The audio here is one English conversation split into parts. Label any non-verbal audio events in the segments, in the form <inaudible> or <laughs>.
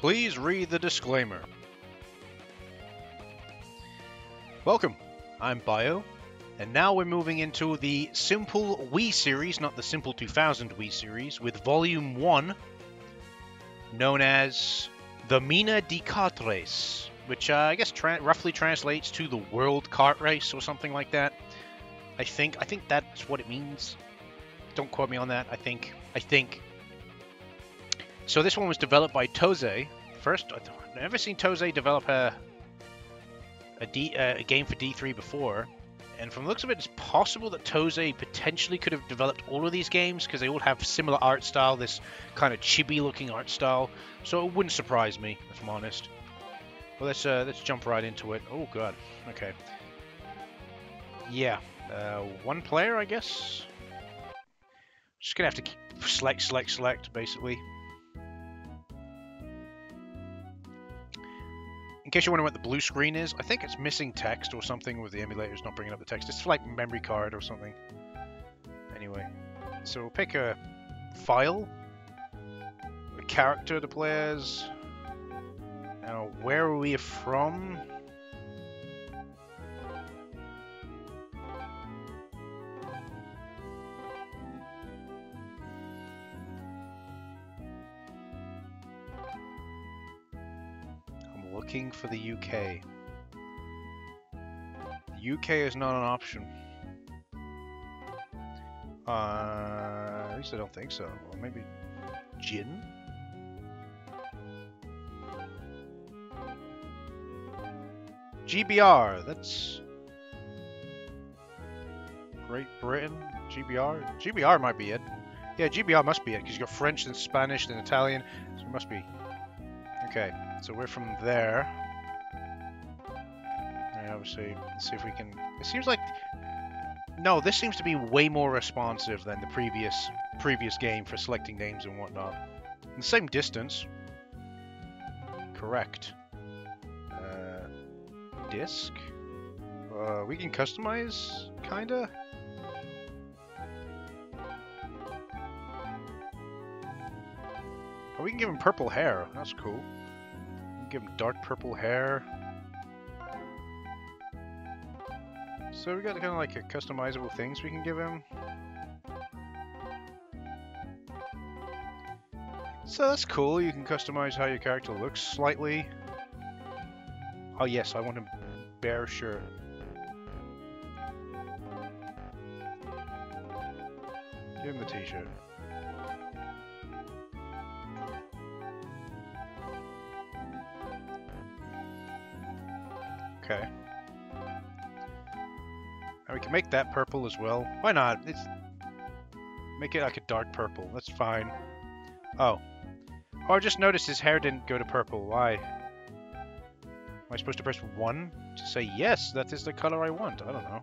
Please read the disclaimer. Welcome, I'm Bio, and now we're moving into the Simple Wii series, not the Simple 2000 Wii series, with Volume 1, known as the Minna de Kart Race, which uh, I guess tra- roughly translates to the World Kart Race or something like that. I think I think that's what it means. Don't quote me on that. I think I think. So this one was developed by TOSE. First, I've never seen TOSE develop a a, D, uh, a game for D3 before. And from the looks of it, it's possible that TOSE potentially could have developed all of these games because they all have similar art style, this kind of chibi-looking art style. So it wouldn't surprise me, if I'm honest. Well, let's uh, let's jump right into it. Oh god. Okay. Yeah. Uh, one player, I guess. Just gonna have to select, select, select, basically. In case you're wondering what the blue screen is, I think it's missing text or something with the emulator's not bringing up the text. It's like memory card or something. Anyway, so we'll pick a file, a character to play as. Now, where are we from? Looking for the UK. The UK is not an option. Uh, at least I don't think so. Or maybe Jin? GBR, that's Great Britain. GBR? GBR might be it. Yeah, GBR must be it, because you've got French and Spanish and Italian, so it must be. Okay, so we're from there. And obviously, see if we can... It seems like... No, this seems to be way more responsive than the previous previous game for selecting names and whatnot. The same distance. Correct. Uh, disc? Uh, we can customize, kinda? Oh, we can give him purple hair. That's cool. Give him dark purple hair. So we got kind of like a customizable things we can give him. So that's cool. You can customize how your character looks slightly. Oh yes, I want him bear shirt. Give him the t-shirt. Can make that purple as well. Why not? It's make it like a dark purple. That's fine. Oh. Oh, I just noticed his hair didn't go to purple. Why? Am I supposed to press 1 to say yes, that is the color I want? I don't know.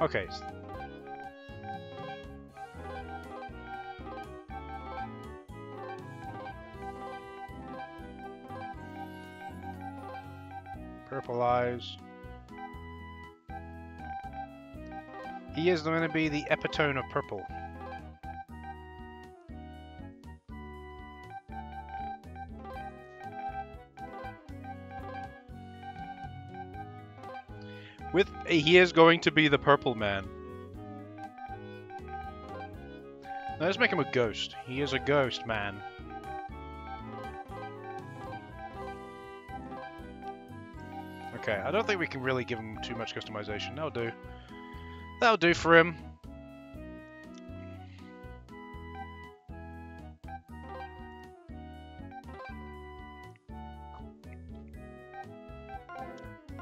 Okay. Purple eyes. He is going to be the epitome of purple. With he is going to be the purple man. Now let's make him a ghost. He is a ghost man. Okay, I don't think we can really give him too much customization. That'll do. That'll do for him.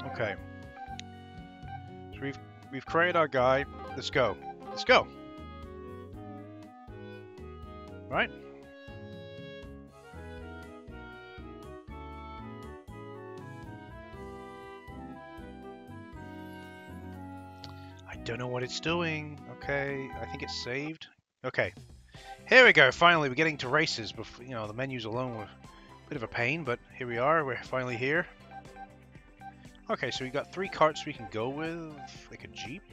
Okay. So we've we've created our guy. Let's go. Let's go. Right? Don't know what it's doing. Okay, I think it's saved. Okay. Here we go. Finally, we're getting to races. Before, you know, the menus alone were a bit of a pain, but here we are. We're finally here. Okay, so we got three carts we can go with, like a Jeep.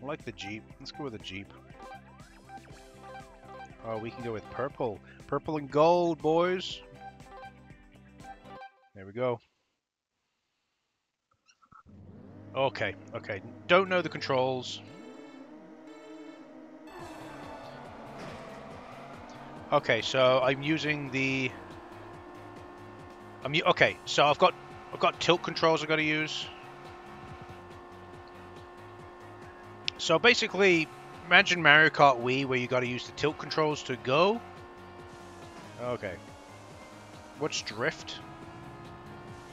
I like the Jeep. Let's go with a Jeep. Oh, we can go with purple. Purple and gold, boys. There we go. Okay, okay. Don't know the controls. Okay, so I'm using the. I'm okay. So I've got I've got tilt controls I've got to use. So basically, imagine Mario Kart Wii where you got to use the tilt controls to go. Okay. What's drift?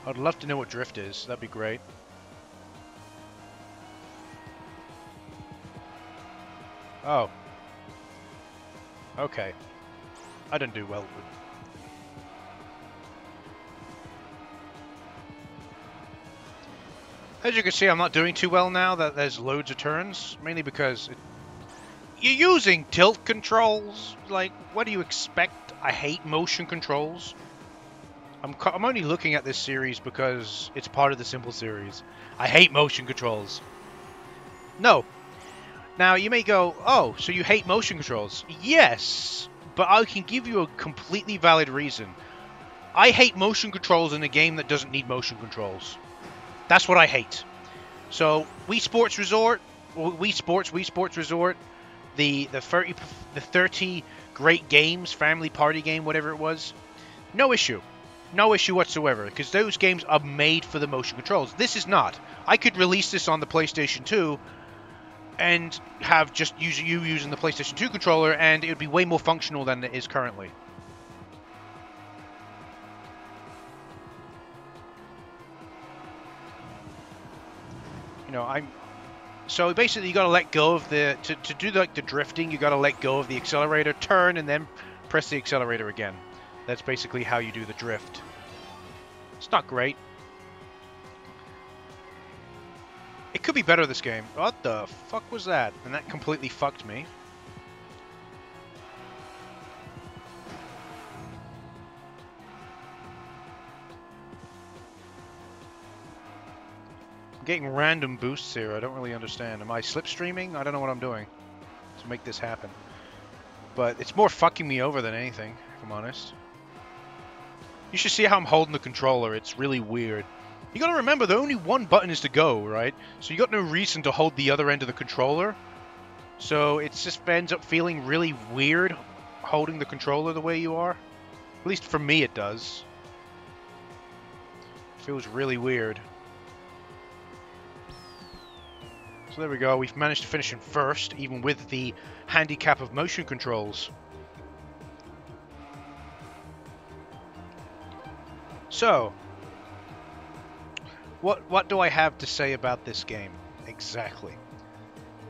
I'd love to know what drift is. That'd be great. Oh. Okay. I didn't do well. As you can see, I'm not doing too well now that there's loads of turns, mainly because it... you're using tilt controls. Like, what do you expect? I hate motion controls. I'm, I'm only looking at this series because it's part of the Simple series. I hate motion controls. No. Now, you may go, oh, so you hate motion controls. Yes, but I can give you a completely valid reason. I hate motion controls in a game that doesn't need motion controls. That's what I hate. So, Wii Sports Resort, Wii Sports, Wii Sports Resort, the the 30 the 30 great games, family party game, whatever it was, no issue. No issue whatsoever, because those games are made for the motion controls. This is not. I could release this on the PlayStation 2 and have just use you using the PlayStation 2 controller, and it would be way more functional than it is currently. You know, I'm. So basically, you got to let go of the to to do like the drifting. You got to let go of the accelerator, turn, and then press the accelerator again. That's basically how you do the drift. It's not great. It could be better this game. What the fuck was that? And that completely fucked me. I'm getting random boosts here. I don't really understand. Am I slipstreaming? I don't know what I'm doing to make this happen. But it's more fucking me over than anything, if I'm honest. You should see how I'm holding the controller. It's really weird. You gotta remember, the only one button is to go, right? So you got no reason to hold the other end of the controller. So it just ends up feeling really weird holding the controller the way you are. At least for me it does. Feels really weird. So there we go, we've managed to finish in first, even with the handicap of motion controls. So, what what do I have to say about this game exactly?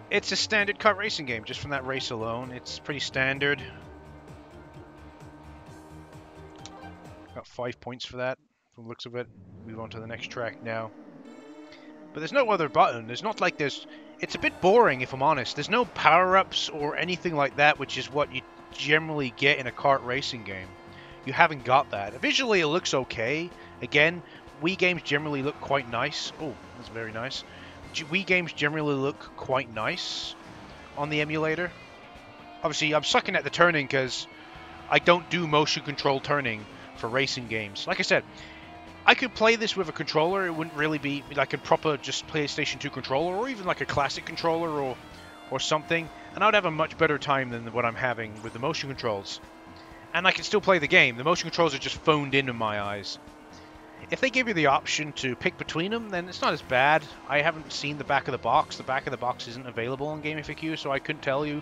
It's a standard kart racing game, just from that race alone. It's pretty standard. Got five points for that, from the looks of it. Move on to the next track now. But there's no other button. There's not like there's... It's a bit boring, if I'm honest. There's no power-ups or anything like that, which is what you generally get in a kart racing game you haven't got that. Visually, it looks okay. Again, Wii games generally look quite nice. Oh, that's very nice. Wii games generally look quite nice on the emulator. Obviously, I'm sucking at the turning because I don't do motion control turning for racing games. Like I said, I could play this with a controller. It wouldn't really be like a proper just PlayStation 2 controller or even like a classic controller or or something, and I'd have a much better time than what I'm having with the motion controls and I can still play the game. The motion controls are just phoned in in my eyes. If they give you the option to pick between them, then it's not as bad. I haven't seen the back of the box. The back of the box isn't available on GameFAQ, so I couldn't tell you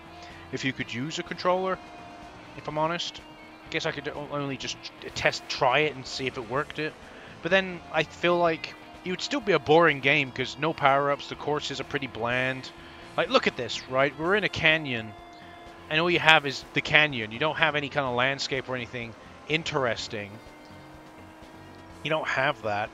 if you could use a controller, if I'm honest. I guess I could only just test, try it, and see if it worked it. But then I feel like it would still be a boring game because no power-ups, the courses are pretty bland. Like, look at this, right? We're in a canyon and all you have is the canyon. You don't have any kind of landscape or anything interesting. You don't have that.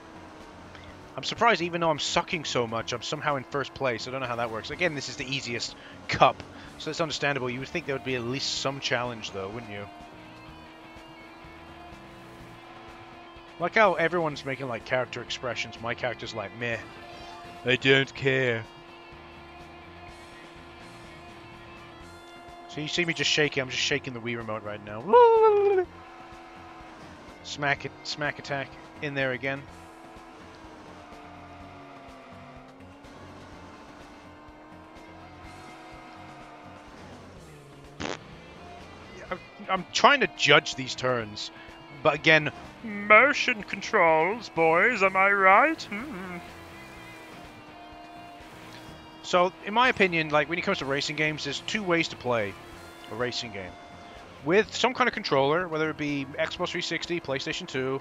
I'm surprised even though I'm sucking so much, I'm somehow in first place. I don't know how that works. Again, this is the easiest cup, so it's understandable. You would think there would be at least some challenge, though, wouldn't you? Like how everyone's making, like, character expressions. My character's like, meh. I don't care. So you see me just shaking, I'm just shaking the Wii remote right now. <laughs> Smack it, smack attack in there again. I'm trying to judge these turns, but again, motion controls, boys, am I right? Hmm. So, in my opinion, like when it comes to racing games, there's two ways to play a racing game. With some kind of controller, whether it be Xbox 360, PlayStation 2,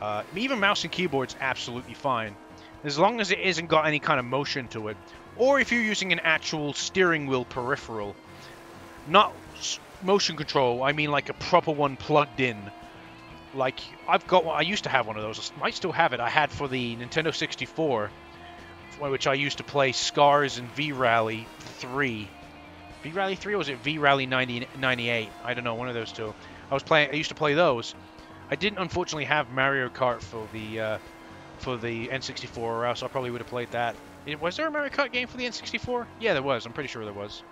uh, even mouse and keyboard's absolutely fine, as long as it isn't got any kind of motion to it. Or if you're using an actual steering wheel peripheral, not motion control, I mean like a proper one plugged in. Like I've got one. I used to have one of those. I might still have it. I had for the Nintendo 64, which I used to play Scars and V Rally 3. V Rally 3 or was it V Rally 98? I don't know, one of those two. I was playing. I used to play those. I didn't unfortunately have Mario Kart for the uh, for the N64, or else I probably would have played that. Was there a Mario Kart game for the N64? Yeah, there was. I'm pretty sure there was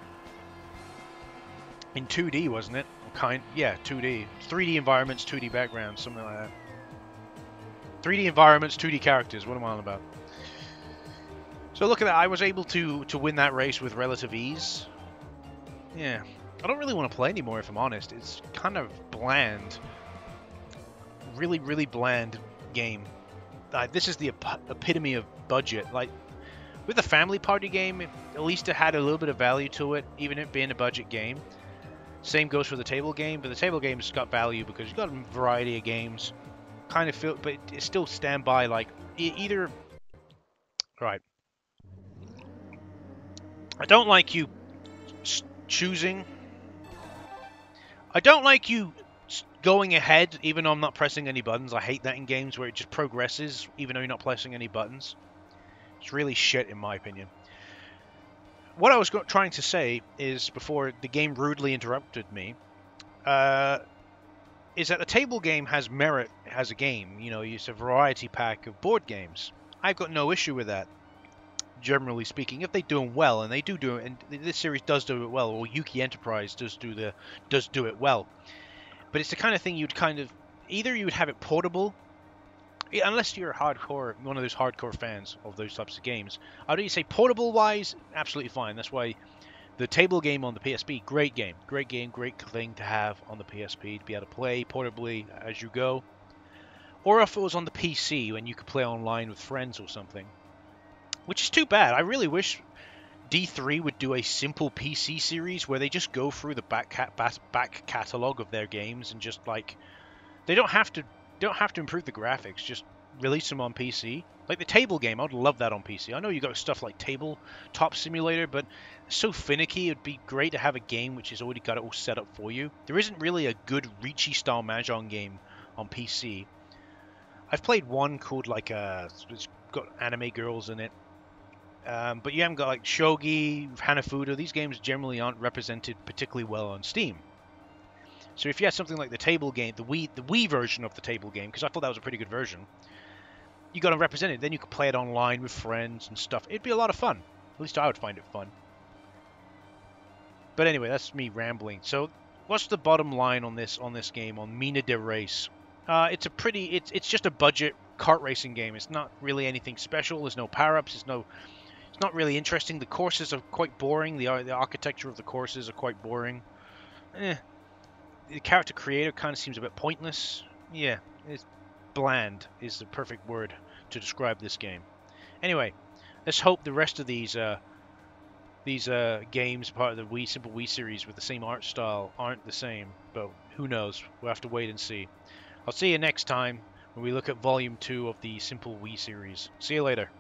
in 2D, wasn't it? Kind, yeah, 2D. 3D environments, 2D backgrounds, something like that. 3D environments, 2D characters. What am I on about? So look at that. I was able to to win that race with relative ease. Yeah, I don't really want to play anymore, if I'm honest. It's kind of bland. Really, really bland game. Uh, this is the ep epitome of budget. Like with a family party game, at least it had a little bit of value to it, even it being a budget game. Same goes for the table game, but the table game's got value because you've got a variety of games. Kind of feel, but it still stand by like e either. Right. I don't like you choosing. I don't like you going ahead, even though I'm not pressing any buttons. I hate that in games where it just progresses, even though you're not pressing any buttons. It's really shit, in my opinion what I was trying to say is before the game rudely interrupted me, uh, is that the table game has merit as a game. You know, it's a variety pack of board games. I've got no issue with that. Generally speaking, if they do them well, and they do do it, and this series does do it well, or Yuki Enterprise does do the does do it well. But it's the kind of thing you'd kind of either you would have it portable unless you're hardcore, one of those hardcore fans of those types of games, I would say portable wise, absolutely fine. That's why the table game on the PSP, great game, great game, great thing to have on the PSP to be able to play portably as you go. Or if it was on the PC when you could play online with friends or something, which is too bad. I really wish D3 would do a simple PC series where they just go through the back cat back catalog of their games and just like they don't have to don't have to improve the graphics, just release them on PC. Like the table game, I'd love that on PC. I know you got stuff like Table Top Simulator, but so finicky. It'd be great to have a game which has already got it all set up for you. There isn't really a good Riichi style Mahjong game on PC. I've played one called like uh, it's got anime girls in it, um, but you haven't got like Shogi, Hanafuda. These games generally aren't represented particularly well on Steam. So if you had something like the table game, the Wii, the Wii version of the table game, because I thought that was a pretty good version, you got to represent it. Then you could play it online with friends and stuff. It'd be a lot of fun. At least I would find it fun. But anyway, that's me rambling. So, what's the bottom line on this on this game on Minna de Race? Uh, it's a pretty. It's it's just a budget kart racing game. It's not really anything special. There's no power ups. There's no. It's not really interesting. The courses are quite boring. The the architecture of the courses are quite boring. Eh, the character creator kind of seems a bit pointless. Yeah, it's bland is the perfect word to describe this game. Anyway, let's hope the rest of these uh, these uh, games, part of the Wii Simple Wii series with the same art style, aren't the same. But who knows? We'll have to wait and see. I'll see you next time when we look at Volume 2 of the Simple Wii series. See you later.